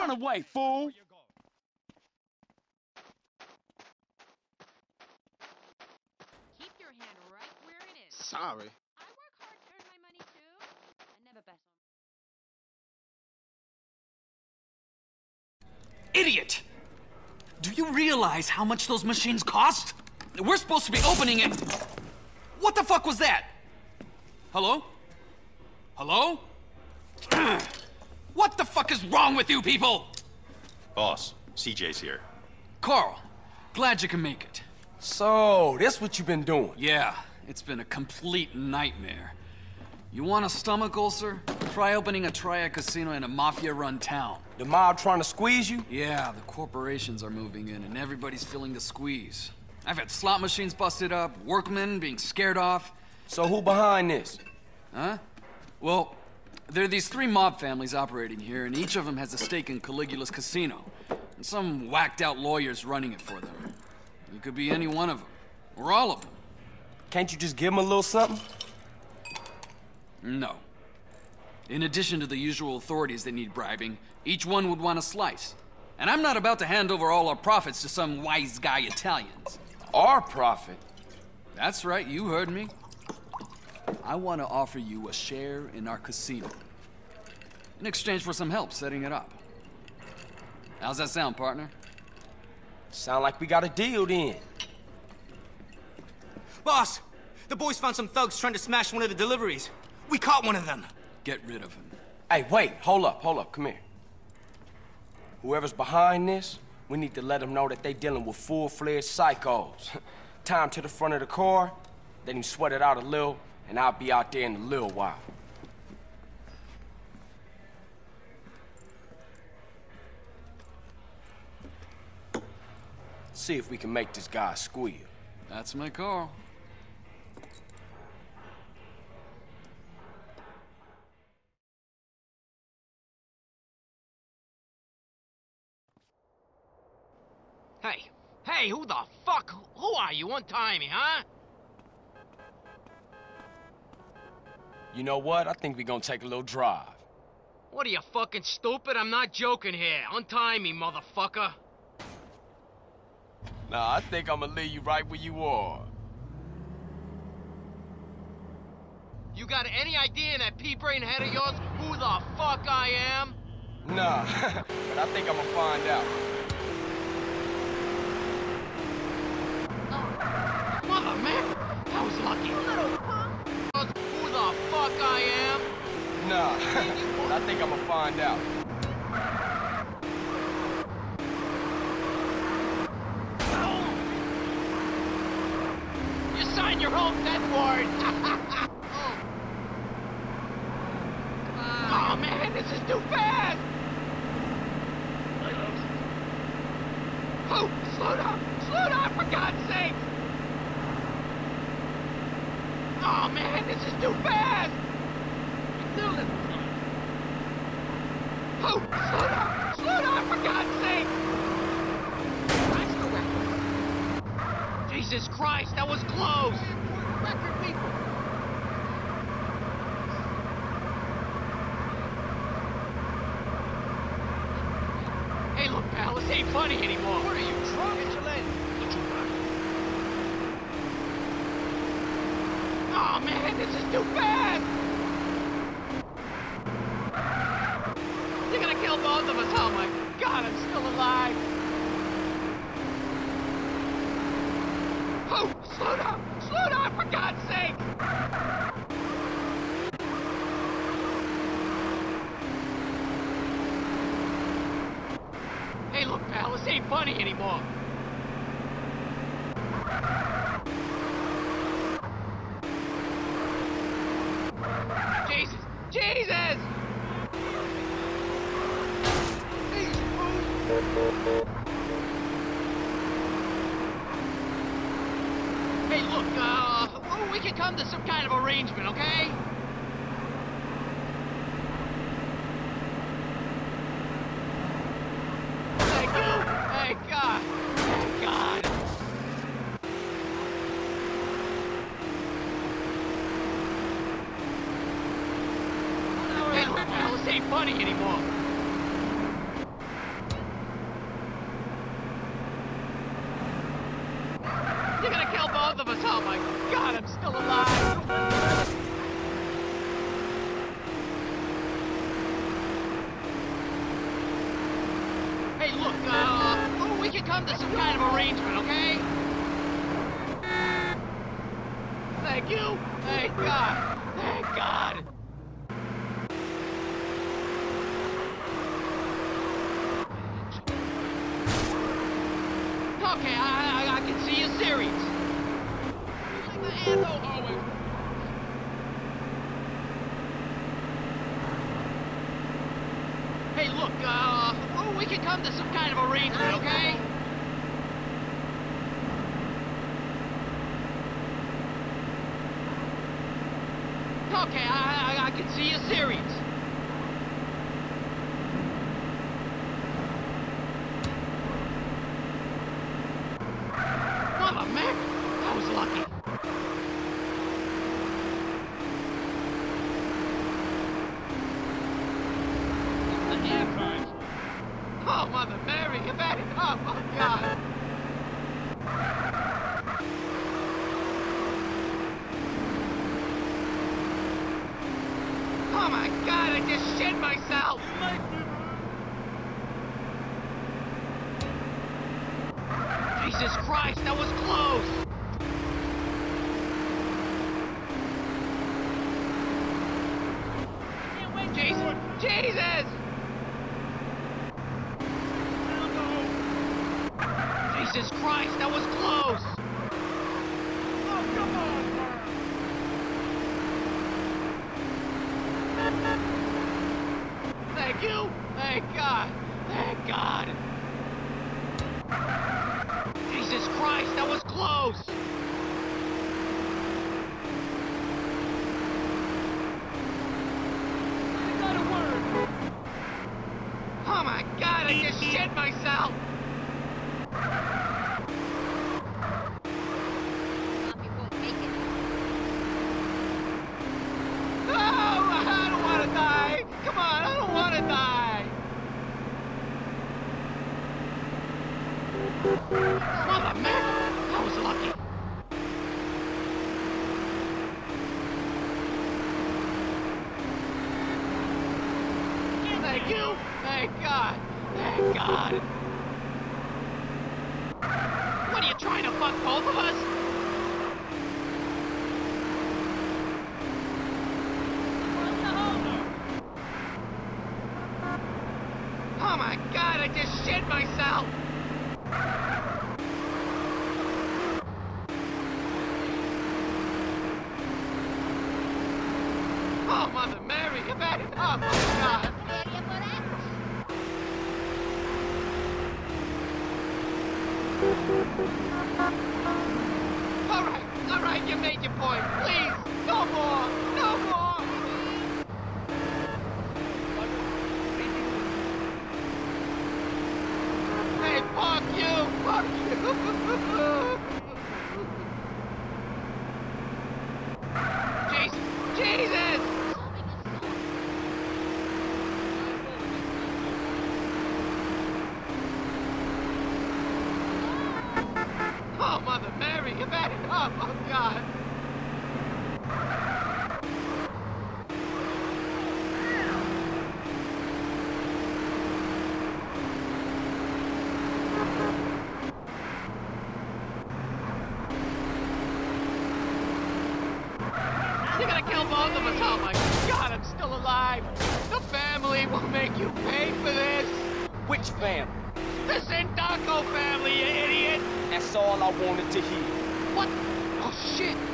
Run away, fool! Keep your hand right where it is. Sorry. I work hard to earn my money too. I never bet on Idiot! Do you realize how much those machines cost? We're supposed to be opening it. What the fuck was that? Hello? Hello? what the fuck is wrong with you people? Boss, CJ's here. Carl, glad you can make it. So, that's what you've been doing. Yeah, it's been a complete nightmare. You want a stomach ulcer? Try opening a triad casino in a mafia-run town. The mob trying to squeeze you? Yeah, the corporations are moving in and everybody's feeling the squeeze. I've had slot machines busted up, workmen being scared off. So who behind this? Huh? Well, there are these three mob families operating here, and each of them has a stake in Caligula's casino. And some whacked out lawyers running it for them. You could be any one of them, or all of them. Can't you just give them a little something? No. In addition to the usual authorities that need bribing, each one would want a slice. And I'm not about to hand over all our profits to some wise guy Italians. Our profit? That's right, you heard me. I want to offer you a share in our casino. In exchange for some help setting it up. How's that sound, partner? Sound like we got a deal then. Boss, the boys found some thugs trying to smash one of the deliveries. We caught one of them. Get rid of him. Hey, wait, hold up, hold up, come here. Whoever's behind this, we need to let them know that they're dealing with full-fledged psychos. Time to the front of the car, let him sweat it out a little, and I'll be out there in a little while. See if we can make this guy squeal. That's my Carl. Hey, hey, who the fuck? Who are you? Untie me, huh? You know what? I think we're gonna take a little drive. What are you fucking stupid? I'm not joking here. Untie me, motherfucker. Nah, I think I'm gonna leave you right where you are. You got any idea in that pea-brain head of yours who the fuck I am? Nah, but I think I'm gonna find out. Oh, mother, man! That was lucky. Fuck I am? Nah, I think I'm gonna find out. Oh. You signed your own death warrant! Oh. oh man, this is too fast! Oh, slow down! Slow down, for God's sake! Oh man, this is too fast! Oh, slow down! Slow down, for God's sake! Jesus Christ, that was close! Record people! Hey, look, pal, this ain't funny anymore. What are you, drunk? Get your leg. Oh, man, this is too fast! You're gonna kill both of us. Oh, my God, I'm still alive. Slow down! Slow down, for God's sake! Hey, look, pal, this ain't funny anymore. Come to some kind of arrangement, okay? Thank you! Thank God! Thank God! Hey, look, pal, this ain't funny anymore. both of us. Oh my god, I'm still alive. Hey, look, uh, we can come to some kind of arrangement, okay? Thank you. Thank God. Thank God. Okay, I, I, I can see you're serious. Hey, look, uh, we can come to some kind of arrangement? Okay, I, I, I can see you're serious. Mama, man, that was lucky. The air current. Oh, Mother Mary, you better. Oh, my God. Oh, my God, I just shit myself. Jesus Christ, that was close! Jesus! Jesus! Christ, that was close! Oh, come on! Thank you! Thank God! Thank God! Jesus Christ, that was close! Not a word! Oh my god, I just shit myself! Mommy won't make it. No! I don't want to die! Come on, I don't want to die! Mother man, that was lucky. Thank you! Thank God! Thank God! What are you trying to fuck both of us? Oh my god, I just shit myself! Oh, Mother Mary, you better... Oh my god! Area for that? Alright, alright, you made your point. Please, no more! No more! Hey, fuck you! Fuck you! Jesus! Jesus! Solving is solved. Oh, Mother Mary, better... Oh, God! You're gonna kill both of us! Oh my God, I'm still alive! The family will make you pay for this! Which family? The Sindacco family, you idiot! That's all I wanted to hear. Shit!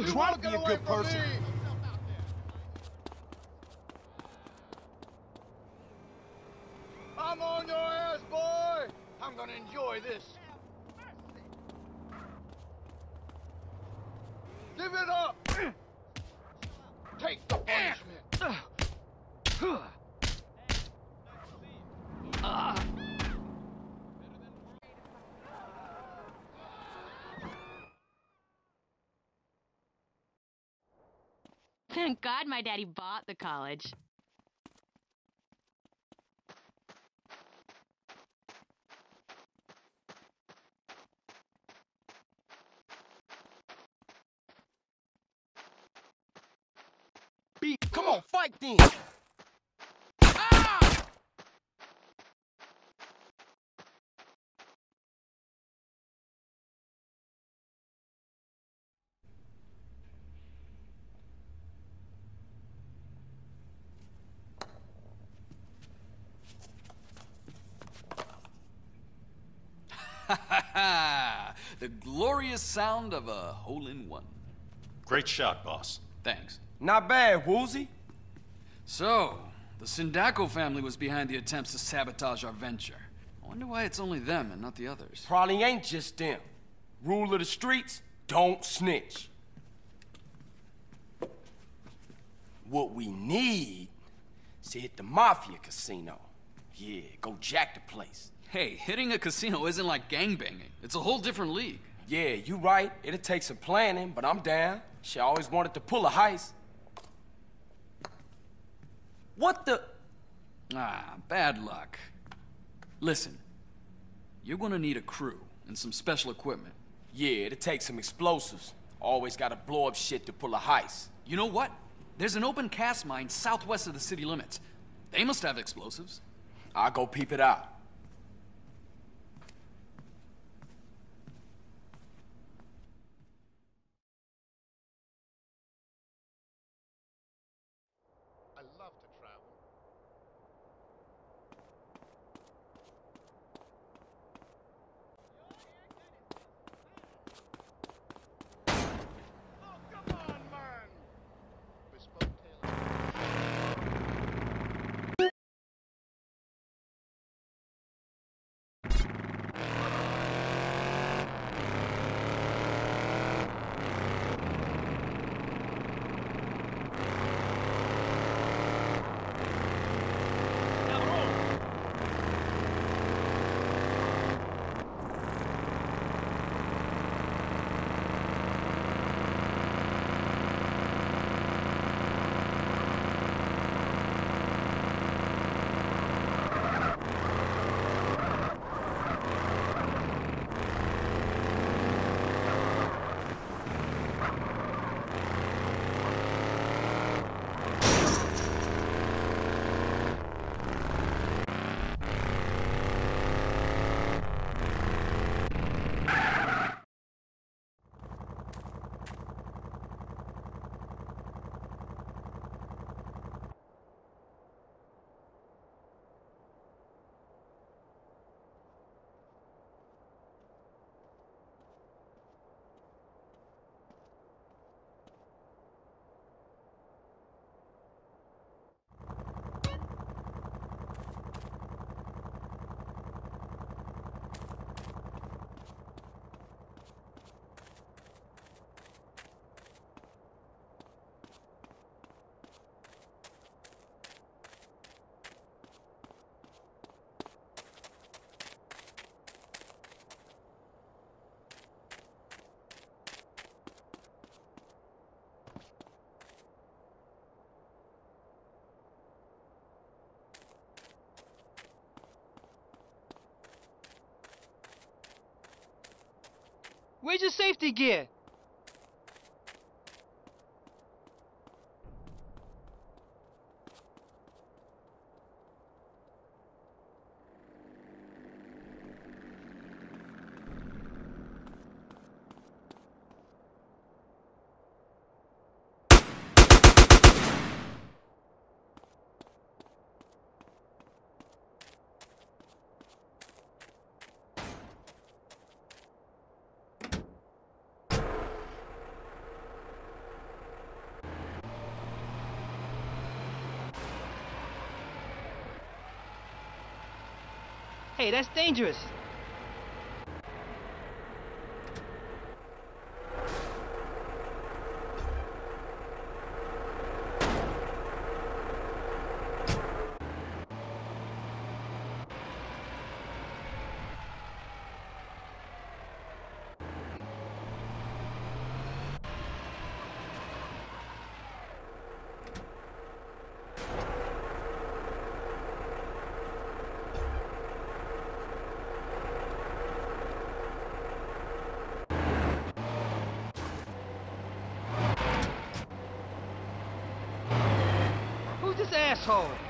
I'm trying to be a good person. I'm on your ass, boy! I'm gonna enjoy this. Give it up! Take the punishment. Thank God my daddy bought the college. Come on, fight then. the glorious sound of a hole in one. Great shot, boss. Thanks. Not bad, Woozie. So, the Sindacco family was behind the attempts to sabotage our venture. I wonder why it's only them and not the others. Probably ain't just them. Rule of the streets, don't snitch. What we need is to hit the Mafia casino. Yeah, go jack the place. Hey, hitting a casino isn't like gangbanging. It's a whole different league. Yeah, you right. It'll take some planning, but I'm down. She always wanted to pull a heist. What the? Ah, bad luck. Listen, you're gonna need a crew and some special equipment. Yeah, it'll take some explosives. Always gotta blow up shit to pull a heist. You know what? There's an open cast mine southwest of the city limits. They must have explosives. I'll go peep it out. Where's your safety gear? Hey, that's dangerous. Asshole?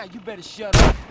Now you better shut up.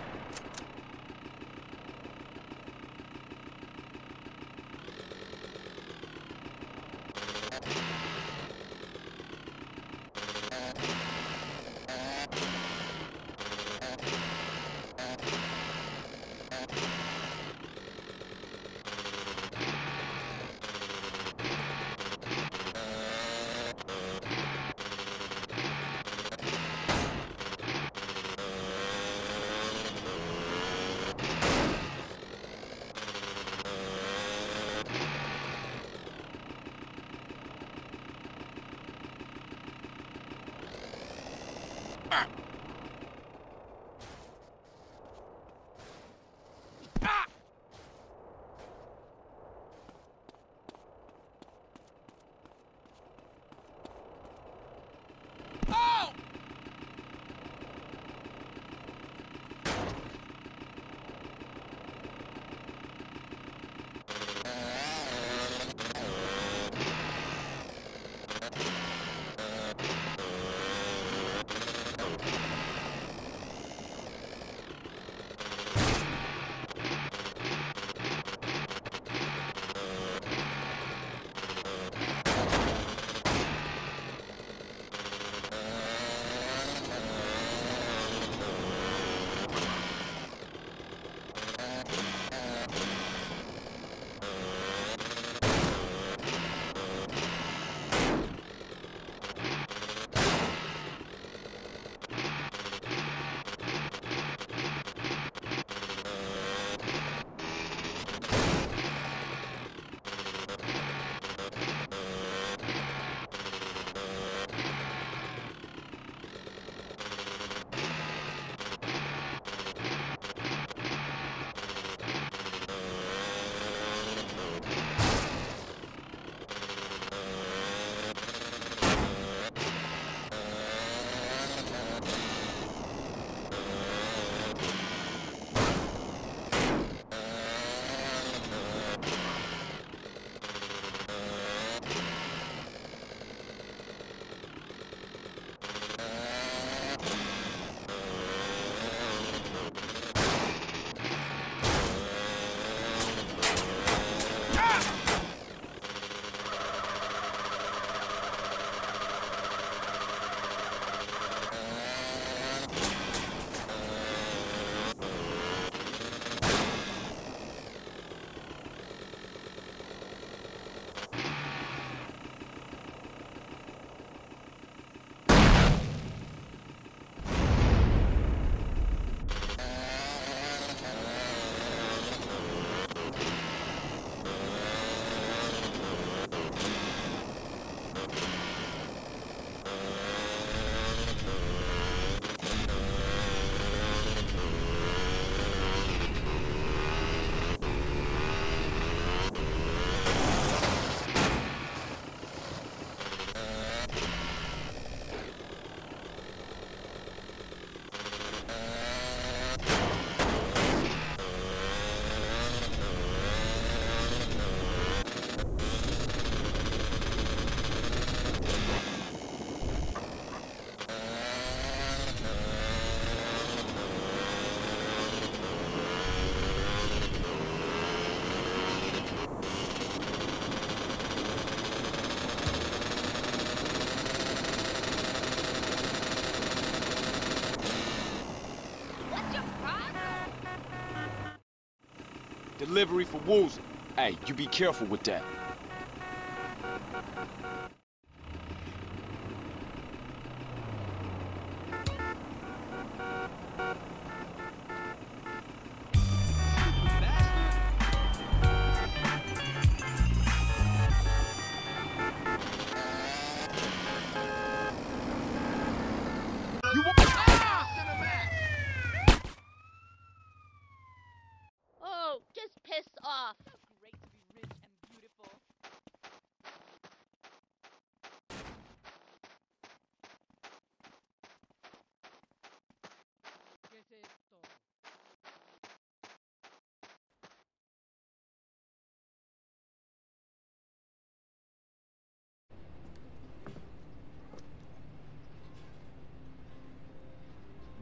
Delivery for Woozie. Hey, you be careful with that.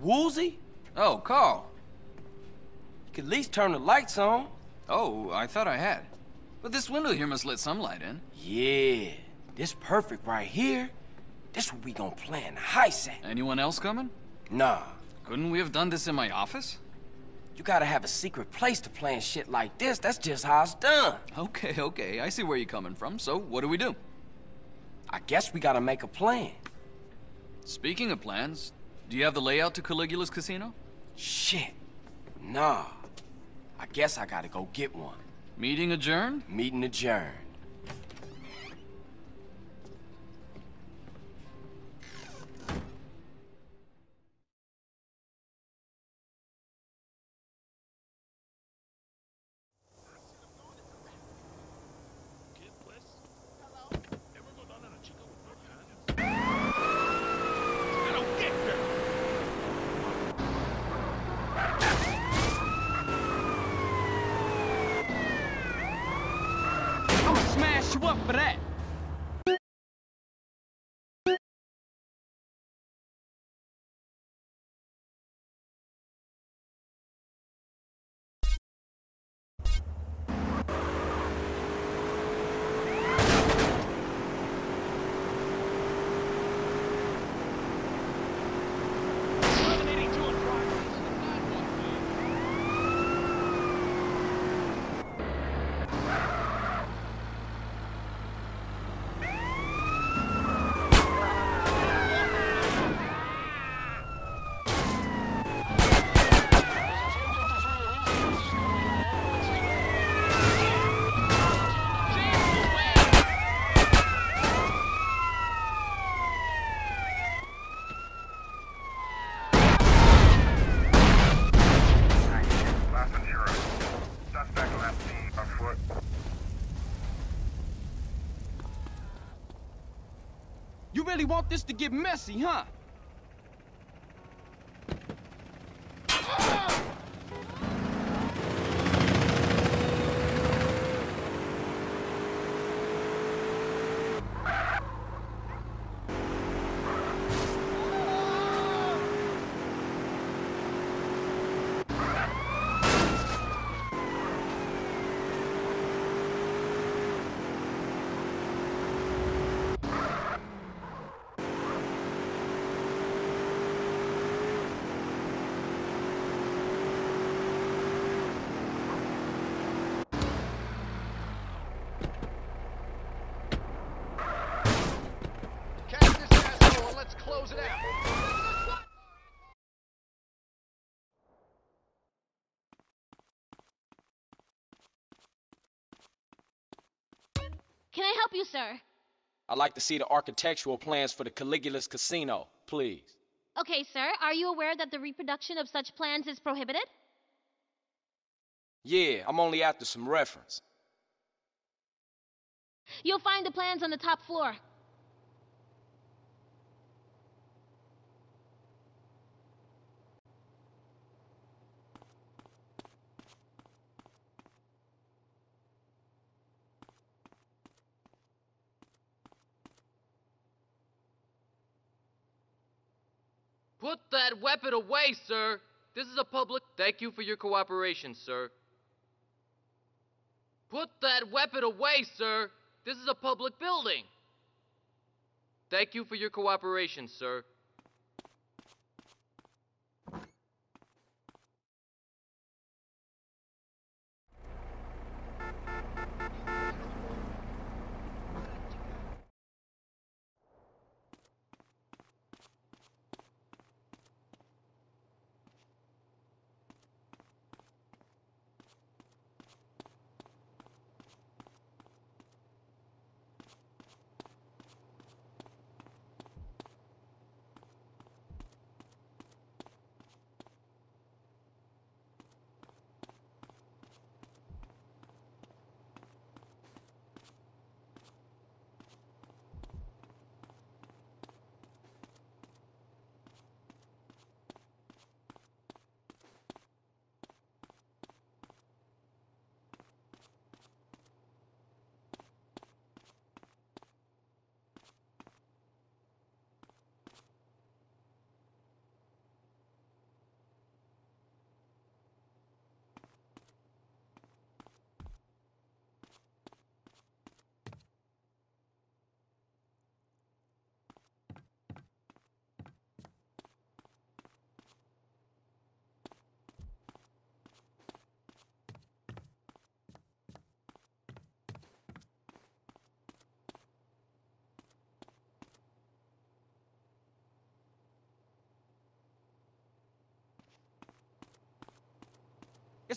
Woozie? Oh, Carl. You could at least turn the lights on. Oh, I thought I had. But this window here must let some light in. Yeah, this perfect right here. This what we gonna plan the heist at. Anyone else coming? Nah, Couldn't we have done this in my office? you gotta have a secret place to plan shit like this. That's just how it's done. Okay, okay, I see where you're coming from. So, what do we do? I guess we gotta make a plan. Speaking of plans, do you have the layout to Caligula's casino? Shit. Nah. I guess I gotta go get one. Meeting adjourned? Meeting adjourned. Smash you really want this to get messy, huh? Catch this asshole and let's close it out. Can I help you, sir? I'd like to see the architectural plans for the Caligula's casino, please. Okay, sir. Are you aware that the reproduction of such plans is prohibited? Yeah, I'm only after some reference. You'll find the plans on the top floor. Put that weapon away, sir. This is a public. Thank you for your cooperation, sir. Put that weapon away, sir. This is a public building. Thank you for your cooperation, sir.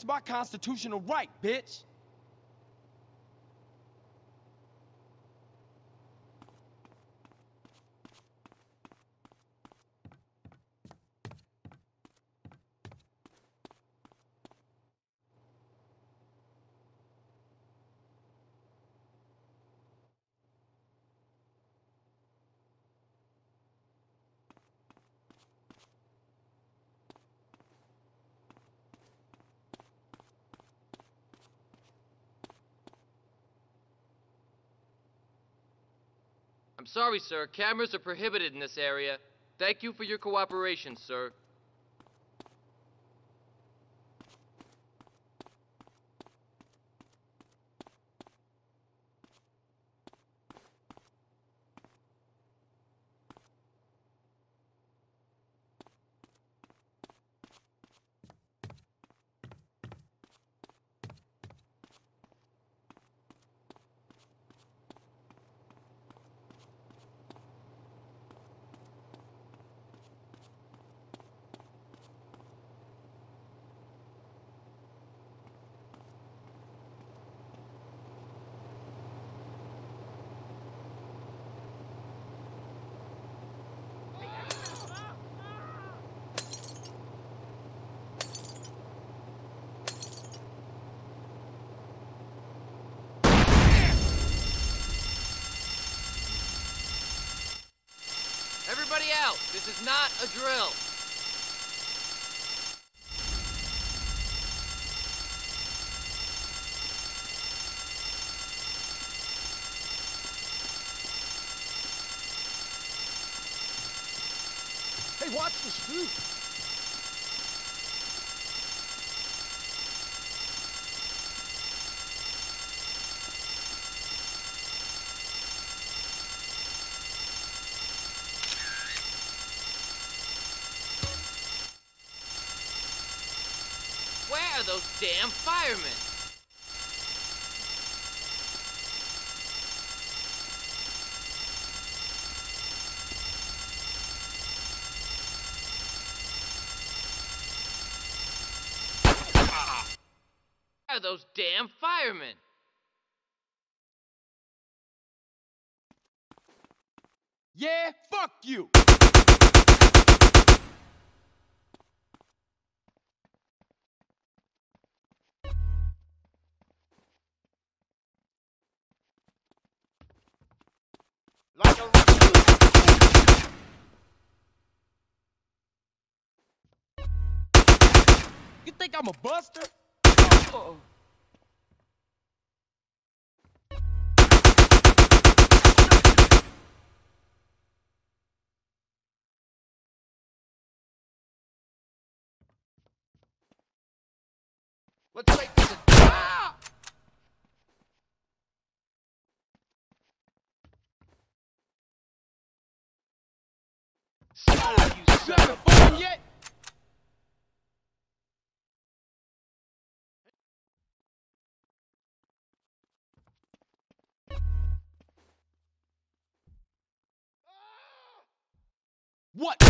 It's my constitutional right, bitch. Sorry, sir. Cameras are prohibited in this area. Thank you for your cooperation, sir. Everybody out! This is not a drill! Hey, watch the chute. Where are those damn firemen? Are those damn firemen? Yeah, fuck you. Think I'm a buster? Let's make this a... Ah! Ah, you You son of fun yet? What,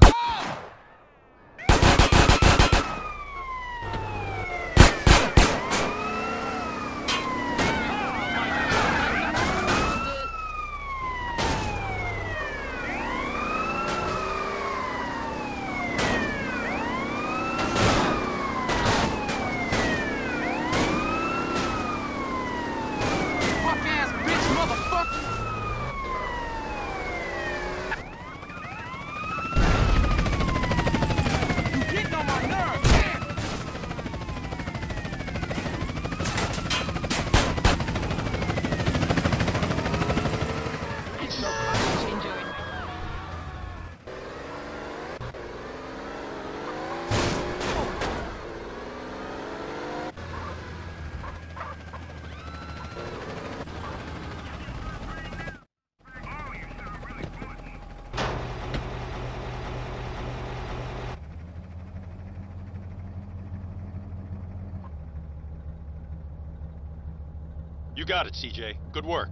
You got it, CJ. Good work.